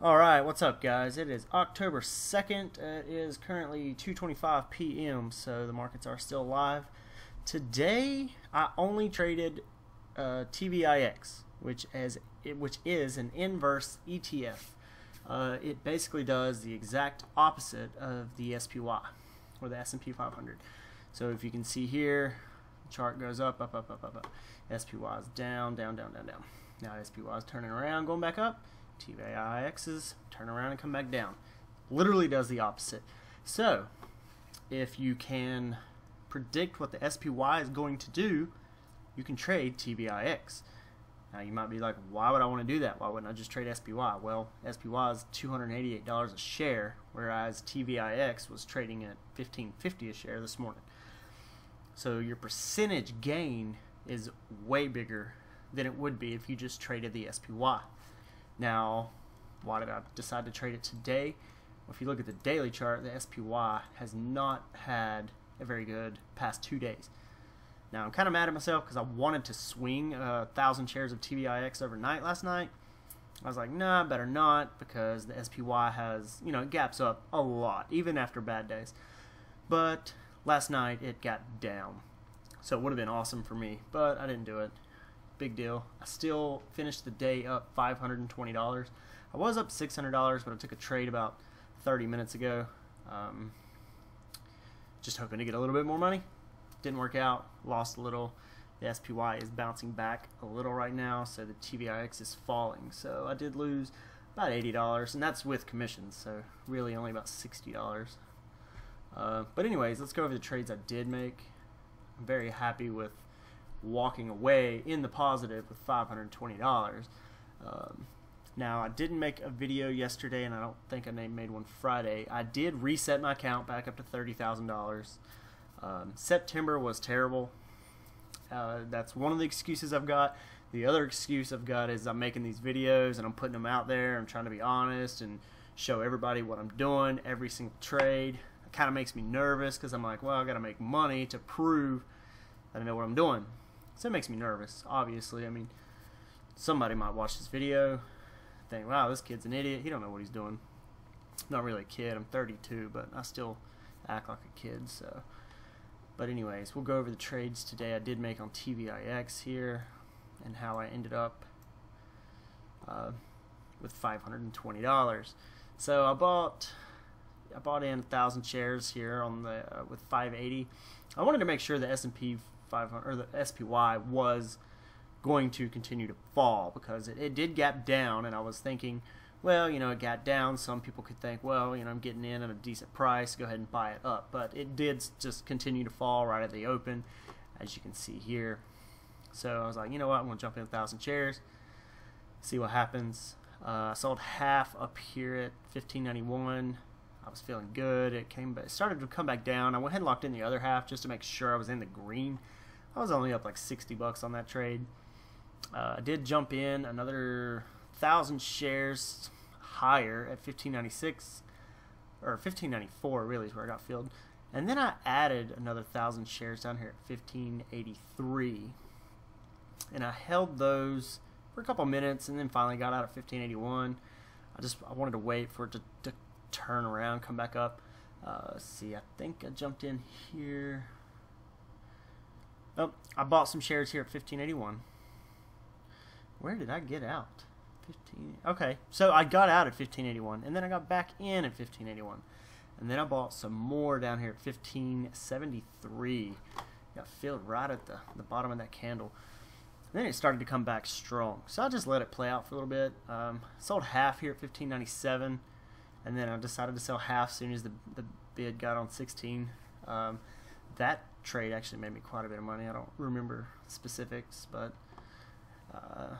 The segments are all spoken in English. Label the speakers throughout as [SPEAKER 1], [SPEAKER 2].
[SPEAKER 1] Alright, what's up guys? It is October 2nd. It is currently 2.25 p.m. so the markets are still live. Today I only traded uh, TVIX, which is, which is an inverse ETF. Uh, it basically does the exact opposite of the SPY, or the S&P 500. So if you can see here, the chart goes up, up, up, up, up, up. SPY is down, down, down, down, down. Now SPY is turning around, going back up. TVIXs turn around and come back down. Literally does the opposite. So, if you can predict what the SPY is going to do, you can trade TVIX. Now you might be like, why would I want to do that? Why wouldn't I just trade SPY? Well, SPY is $288 a share, whereas TVIX was trading at $15.50 a share this morning. So your percentage gain is way bigger than it would be if you just traded the SPY. Now, why did I decide to trade it today? Well, if you look at the daily chart, the SPY has not had a very good past two days. Now, I'm kind of mad at myself because I wanted to swing a thousand shares of TVIX overnight last night. I was like, nah, better not because the SPY has, you know, it gaps up a lot, even after bad days. But last night it got down. So it would have been awesome for me, but I didn't do it big deal. I still finished the day up $520. I was up $600, but I took a trade about 30 minutes ago. Um, just hoping to get a little bit more money. Didn't work out. Lost a little. The SPY is bouncing back a little right now, so the TVIX is falling. So I did lose about $80, and that's with commissions, so really only about $60. Uh, but anyways, let's go over the trades I did make. I'm very happy with walking away in the positive with $520. Um, now, I didn't make a video yesterday, and I don't think I made one Friday. I did reset my account back up to $30,000. Um, September was terrible. Uh, that's one of the excuses I've got. The other excuse I've got is I'm making these videos and I'm putting them out there. I'm trying to be honest and show everybody what I'm doing, every single trade. It kind of makes me nervous because I'm like, well, I got to make money to prove that I know what I'm doing. So it makes me nervous, obviously. I mean, somebody might watch this video, think, wow, this kid's an idiot. He don't know what he's doing. Not really a kid. I'm 32, but I still act like a kid, so. But anyways, we'll go over the trades today I did make on TVIX here and how I ended up uh, with $520. So I bought I bought in a thousand shares here on the uh, with 580. I wanted to make sure the S&P 500 or the SPY was going to continue to fall because it, it did gap down, and I was thinking, well, you know, it got down. Some people could think, well, you know, I'm getting in at a decent price, go ahead and buy it up. But it did just continue to fall right at the open, as you can see here. So I was like, you know what, I'm going to jump in a thousand shares, see what happens. Uh, I sold half up here at 1591. I was feeling good. It came, it started to come back down. I went ahead and locked in the other half just to make sure I was in the green. I was only up like 60 bucks on that trade. Uh, I did jump in another thousand shares higher at 1596 or 1594 really is where I got filled. And then I added another thousand shares down here at 1583. And I held those for a couple minutes and then finally got out at 1581. I just I wanted to wait for it to, to turn around, come back up. Uh, see, I think I jumped in here. Oh, I bought some shares here at 1581. Where did I get out? 15. Okay, so I got out at 1581, and then I got back in at 1581, and then I bought some more down here at 1573. Got filled right at the the bottom of that candle. And then it started to come back strong, so I just let it play out for a little bit. Um, sold half here at 1597, and then I decided to sell half as soon as the the bid got on 16. Um, that trade actually made me quite a bit of money. I don't remember specifics, but uh,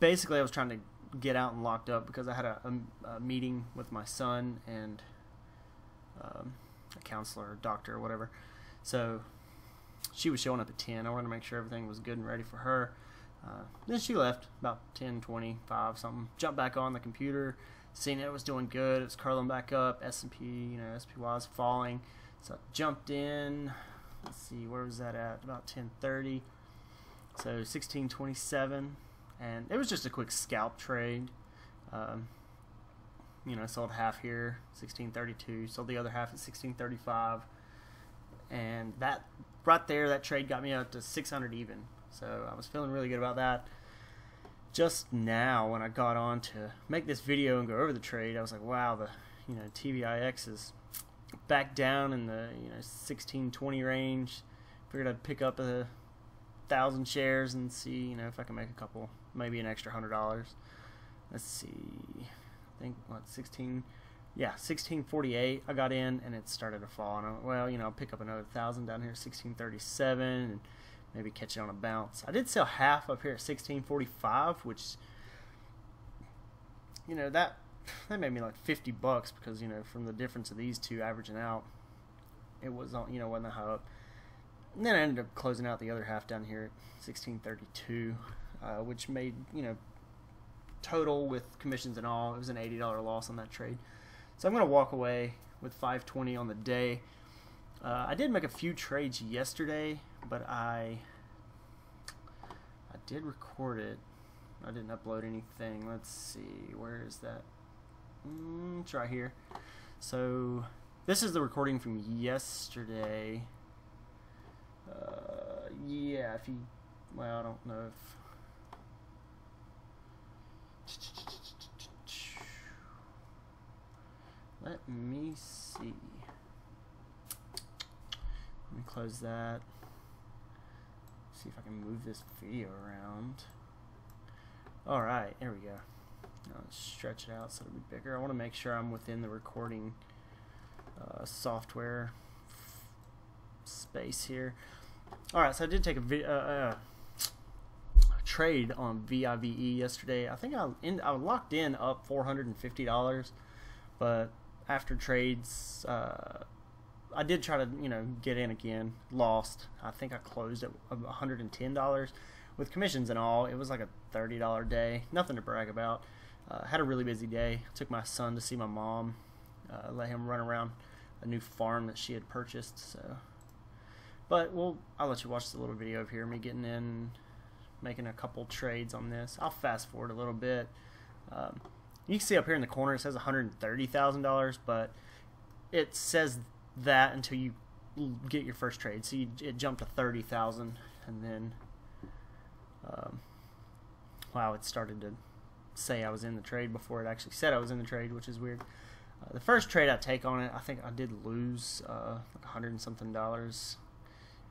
[SPEAKER 1] basically I was trying to get out and locked up because I had a, a, a meeting with my son and um, a counselor or doctor or whatever. So she was showing up at 10. I wanted to make sure everything was good and ready for her. Uh, then she left about 10, 25, something. Jumped back on the computer, it was doing good. It was curling back up. S&P, you know, SPY was falling. So I jumped in. Let's see, where was that at? About 10:30. So 1627, and it was just a quick scalp trade. Um, you know, sold half here, 1632, sold the other half at 1635, and that right there, that trade got me up to 600 even. So I was feeling really good about that. Just now, when I got on to make this video and go over the trade, I was like, wow, the you know TVIX is back down in the you know 1620 range. Figured I'd pick up a thousand shares and see you know if I can make a couple, maybe an extra hundred dollars. Let's see, I think what 16 yeah, 1648. I got in and it started to fall. And I went, well, you know, I'll pick up another thousand down here, 1637, and maybe catch it on a bounce. I did sell half up here at 1645, which, you know, that that made me like 50 bucks because you know from the difference of these two averaging out, it was on you know wasn't that high up. And then I ended up closing out the other half down here at 1632, uh, which made you know total with commissions and all, it was an $80 loss on that trade. So I'm going to walk away with 520 on the day. Uh, I did make a few trades yesterday, but I I did record it. I didn't upload anything. Let's see, where is that? Mm, it's right here. So this is the recording from yesterday. Uh, yeah, if you, well, I don't know if Let me see. Close that. See if I can move this video around. Alright, there we go. Now let's stretch it out so it'll be bigger. I want to make sure I'm within the recording uh, software space here. Alright, so I did take a, uh, uh, trade on VIVE yesterday. I think I, in, I locked in up $450, but after trades, uh, I did try to you know get in again. Lost. I think I closed at $110 with commissions and all. It was like a $30 day. Nothing to brag about. Uh, had a really busy day. Took my son to see my mom. Uh, let him run around a new farm that she had purchased. So, but well, I'll let you watch the little video of here me getting in, making a couple trades on this. I'll fast forward a little bit. Um, you can see up here in the corner it says $130,000, but it says that until you get your first trade. So you, it jumped to 30,000 and then um, wow, it started to say I was in the trade before it actually said I was in the trade, which is weird. Uh, the first trade I take on it, I think I did lose uh, like 100 and something dollars.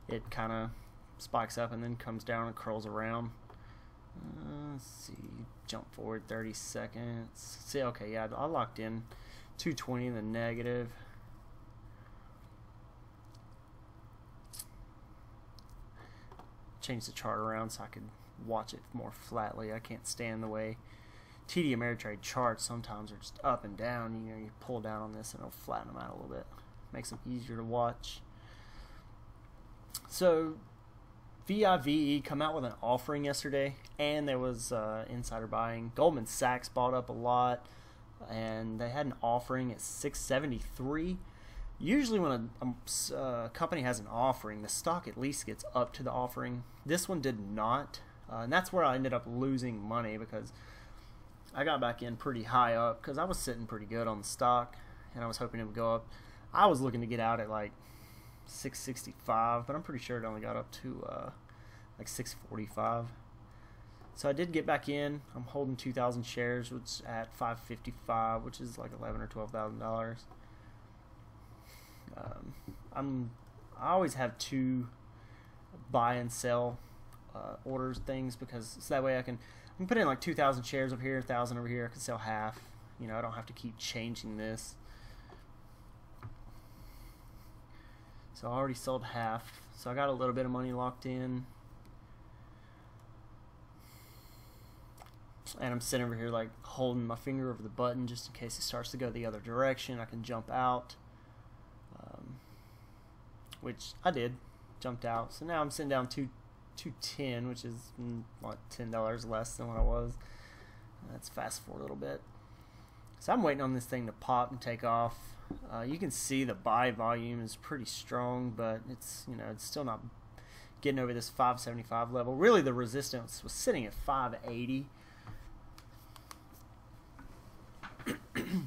[SPEAKER 1] It kind of spikes up and then comes down and curls around. Uh, let's see, jump forward 30 seconds. See, okay, yeah, I locked in 220 in the negative. Change the chart around so I could watch it more flatly. I can't stand the way TD Ameritrade charts sometimes are just up and down. You know, you pull down on this and it'll flatten them out a little bit. Makes them easier to watch. So VIVE come out with an offering yesterday, and there was uh, insider buying. Goldman Sachs bought up a lot, and they had an offering at 673. Usually, when a, a uh, company has an offering, the stock at least gets up to the offering. This one did not, uh, and that's where I ended up losing money because I got back in pretty high up because I was sitting pretty good on the stock, and I was hoping it would go up. I was looking to get out at like 665, but I'm pretty sure it only got up to uh, like 645. So I did get back in. I'm holding 2,000 shares, which at 555, which is like 11 or 12 thousand dollars. Um, I'm I always have two buy and sell uh, orders things because so that way I can I can put in like 2,000 shares over here, 1,000 over here. I can sell half. You know, I don't have to keep changing this. So I already sold half. So I got a little bit of money locked in. And I'm sitting over here like holding my finger over the button just in case it starts to go the other direction. I can jump out. Which I did. Jumped out. So now I'm sitting down two, 210 which is mm, what $10 less than what I was. Let's fast forward a little bit. So I'm waiting on this thing to pop and take off. Uh, you can see the buy volume is pretty strong, but it's you know it's still not getting over this 575 level. Really, the resistance was sitting at 580.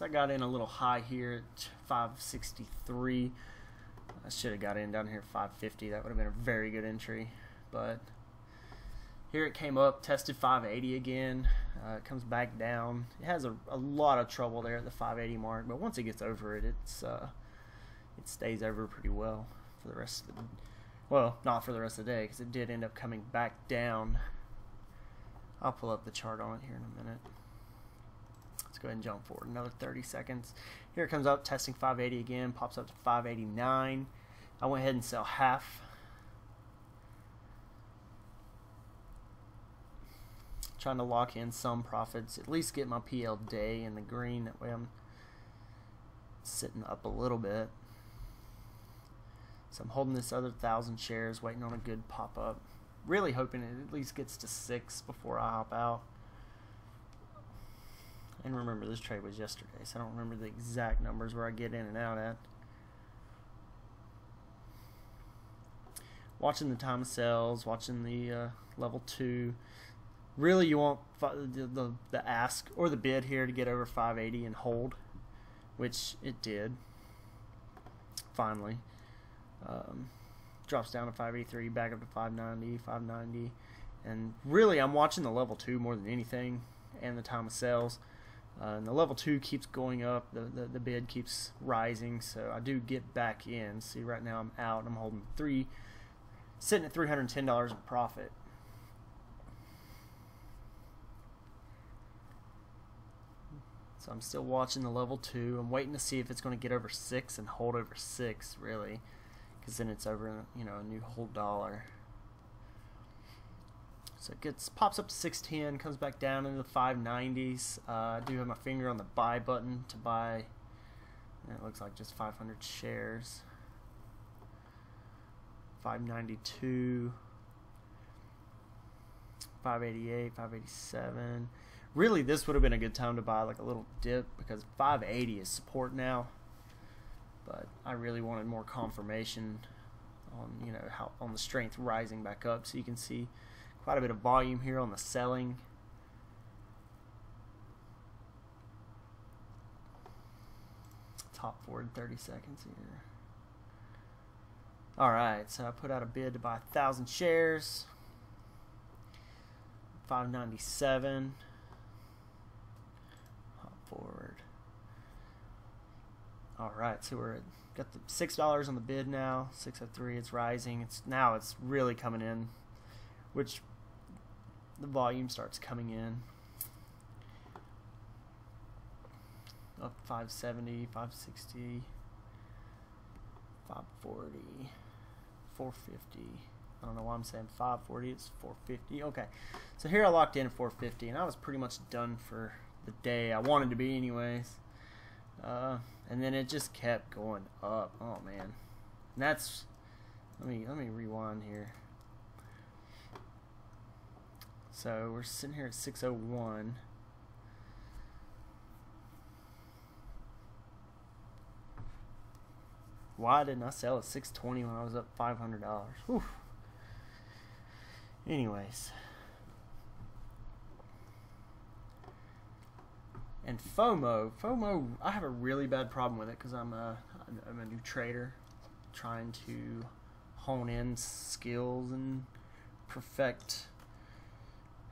[SPEAKER 1] So I got in a little high here at 563. I should have got in down here 550. That would have been a very good entry. But here it came up, tested 580 again. Uh, it comes back down. It has a, a lot of trouble there at the 580 mark, but once it gets over it, it's uh, it stays over pretty well for the rest of the well, not for the rest of the day because it did end up coming back down. I'll pull up the chart on it here in a minute. Go ahead and jump forward another 30 seconds. Here it comes up, testing 580 again, pops up to 589. I went ahead and sell half. Trying to lock in some profits, at least get my PL day in the green. That way I'm sitting up a little bit. So I'm holding this other thousand shares, waiting on a good pop up. Really hoping it at least gets to six before I hop out. And remember, this trade was yesterday, so I don't remember the exact numbers where I get in and out at. Watching the time of sales, watching the uh, level two. Really, you want the, the, the ask or the bid here to get over 580 and hold, which it did. Finally. Um, drops down to 583, back up to 590, 590. And really, I'm watching the level 2 more than anything and the time of sales. Uh, and the level 2 keeps going up, the, the, the, bid keeps rising, so I do get back in. See, right now I'm out, I'm holding 3 sitting at $310 in profit. So I'm still watching the level 2. I'm waiting to see if it's going to get over 6 and hold over 6, really because then it's over you know a new whole dollar so it gets pops up to 610 comes back down into the 590s uh, I do have my finger on the buy button to buy. It looks like just 500 shares. 592 588 587 really this would have been a good time to buy like a little dip because 580 is support now. But I really wanted more confirmation on you know how on the strength rising back up so you can see quite a bit of volume here on the selling top forward 30 seconds here alright so I put out a bid to buy a thousand shares 597 hop forward all right, so we're got the six dollars on the bid now. Six oh three. It's rising. It's now it's really coming in, which the volume starts coming in. Up 570, 560, 540, 450. I don't know why I'm saying 540. It's 450. Okay, so here I locked in 450, and I was pretty much done for the day. I wanted to be anyways. Uh, and then it just kept going up. Oh man, and that's let me let me rewind here. So we're sitting here at 601. Why didn't I sell at 620 when I was up $500? Whew. Anyways. And FOMO, FOMO, I have a really bad problem with it because I'm a I'm a new trader, trying to hone in skills and perfect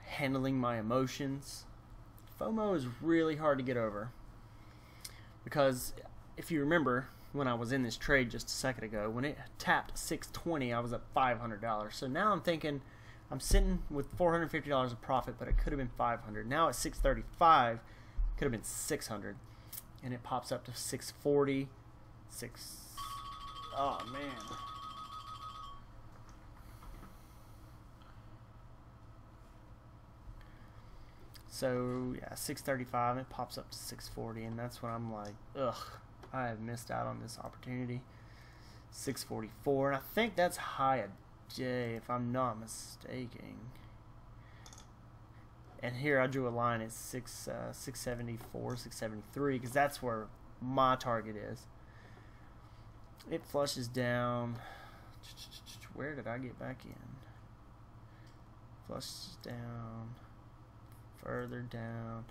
[SPEAKER 1] handling my emotions. FOMO is really hard to get over because if you remember when I was in this trade just a second ago, when it tapped 620, I was at $500. So now I'm thinking I'm sitting with $450 of profit, but it could have been 500. Now at 635 could have been 600. And it pops up to 640. 6. Oh, man. So, yeah, 635. It pops up to 640. And that's when I'm like, ugh, I have missed out on this opportunity. 644. And I think that's high a day, if I'm not mistaken and here I drew a line at six uh, 674 673 because that's where my target is it flushes down where did I get back in flushes down further down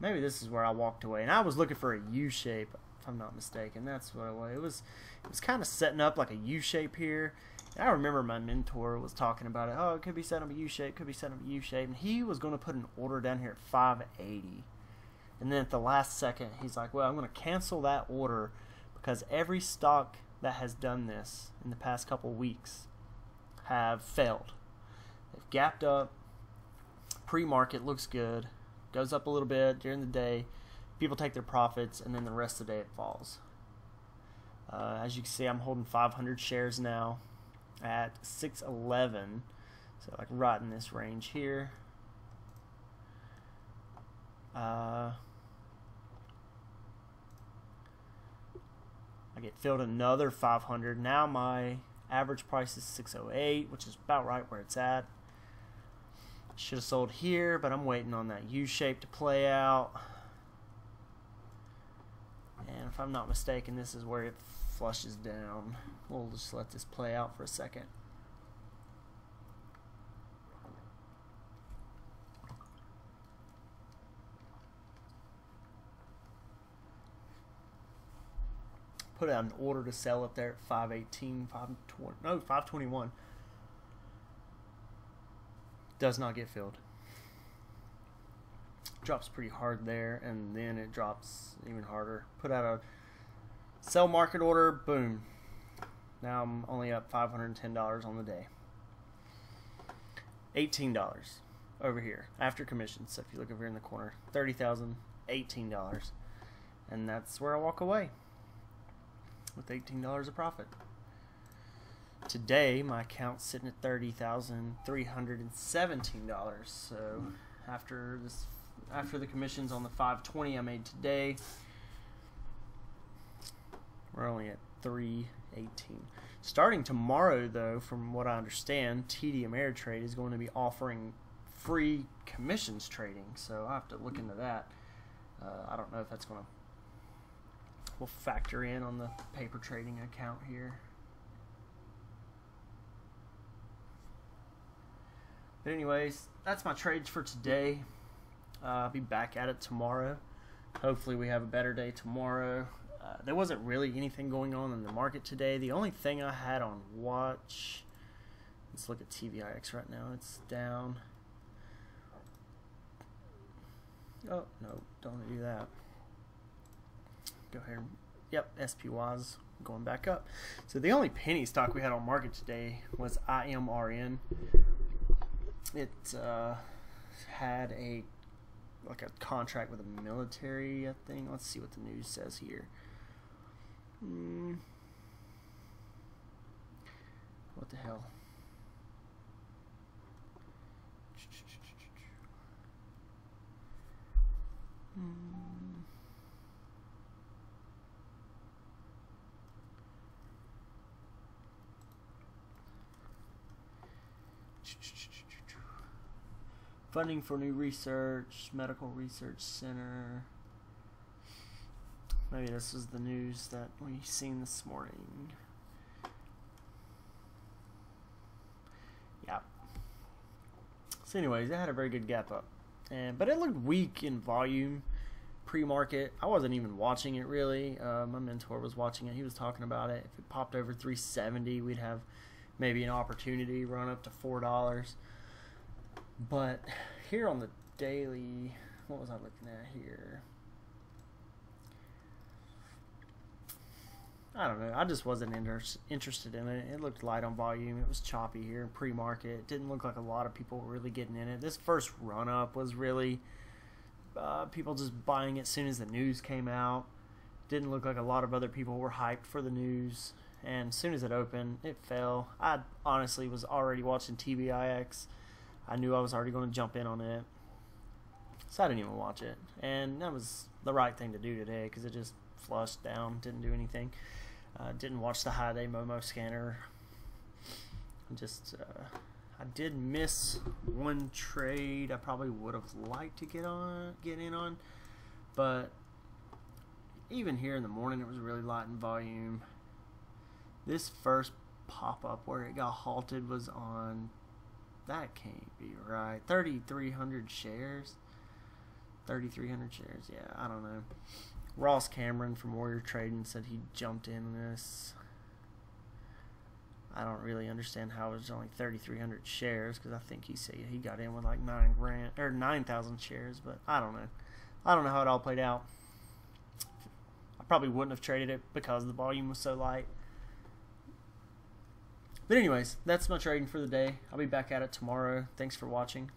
[SPEAKER 1] maybe this is where I walked away, and I was looking for a U shape, if I'm not mistaken. That's what it was. It was, it was kind of setting up like a U shape here. And I remember my mentor was talking about it. Oh, it could be setting up a U shape, could be setting up a U shape, and he was going to put an order down here at 580. And then at the last second, he's like, "Well, I'm going to cancel that order because every stock that has done this in the past couple weeks have failed. They've gapped up. Pre-market looks good, goes up a little bit during the day. People take their profits, and then the rest of the day it falls. Uh, as you can see, I'm holding 500 shares now at 611, so like right in this range here. Uh, I get filled another 500. Now my average price is 608, which is about right where it's at. Should have sold here, but I'm waiting on that U shape to play out. And if I'm not mistaken, this is where it flushes down. We'll just let this play out for a second. put out an order to sell up there at 518, 520, no, 521. Does not get filled. Drops pretty hard there, and then it drops even harder. Put out a sell market order, boom. Now I'm only up $510 on the day. $18 over here after commissions. So if you look over here in the corner, $30,000, $18. And that's where I walk away with $18 of profit. Today, my account's sitting at $30,317. So after this, after the commissions on the 520 I made today, we're only at 318. Starting tomorrow, though, from what I understand, TD Ameritrade is going to be offering free commissions trading. So I have to look into that. Uh, I don't know if that's going to we'll factor in on the paper trading account here. But anyways, that's my trades for today. Uh, I'll be back at it tomorrow. Hopefully we have a better day tomorrow. Uh, there wasn't really anything going on in the market today. The only thing I had on watch, let's look at TVIX right now. It's down. Oh, no, don't do that go ahead. Yep, SPY's going back up. So the only penny stock we had on market today was IMRN. It uh, had a like a contract with a military, I think. Let's see what the news says here. Hmm. What the hell? Hmm. Funding for new research, medical research center. Maybe this is the news that we seen this morning. Yeah. So, anyways, it had a very good gap up, and but it looked weak in volume pre-market. I wasn't even watching it really. Uh, my mentor was watching it. He was talking about it. If it popped over 370, we'd have maybe an opportunity run up to four dollars. But here on the daily, what was I looking at here? I don't know. I just wasn't inter- interested in it. It looked light on volume. It was choppy here in pre-market. It didn't look like a lot of people were really getting in it. This first run up was really uh, people just buying it as soon as the news came out. Didn't look like a lot of other people were hyped for the news and as soon as it opened, it fell. I honestly was already watching TVIX. I knew I was already going to jump in on it, so I didn't even watch it. And that was the right thing to do today because it just flushed down, didn't do anything. Uh, didn't watch the high day Momo scanner. Just uh, I did miss one trade. I probably would have liked to get on, get in on, but even here in the morning, it was really light in volume. This first pop up where it got halted was on. That can't be right. 3,300 shares. 3,300 shares. Yeah, I don't know. Ross Cameron from Warrior Trading said he jumped in this. I don't really understand how it was only 3,300 shares because I think he said he got in with like nine grand or 9,000 shares, but I don't know. I don't know how it all played out. I probably wouldn't have traded it because the volume was so light. But anyways, that's my trading for the day. I'll be back at it tomorrow. Thanks for watching.